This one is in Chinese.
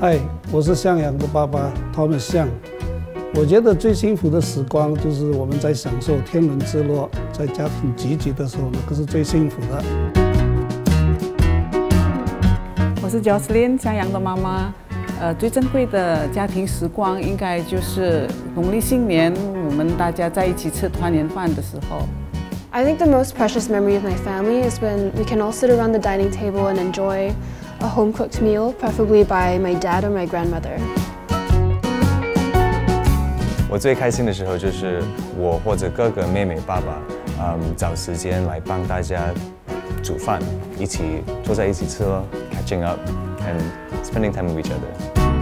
嗨，我是向阳的爸爸，Thomas 向。我觉得最幸福的时光就是我们在享受天伦之乐，在家庭聚集的时候，那个是最幸福的。我是 Jocelyn 向阳的妈妈。呃，最珍贵的家庭时光应该就是农历新年，我们大家在一起吃团圆饭的时候。I think the most precious memory of my family is when we can all sit around the dining table and enjoy a home-cooked meal, preferably by my dad or my grandmother. 我最开心的时候就是我或者哥哥、妹妹、爸爸，嗯，找时间来帮大家煮饭，一起坐在一起吃咯，catching up and spending time with each other。